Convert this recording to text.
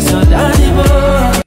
So on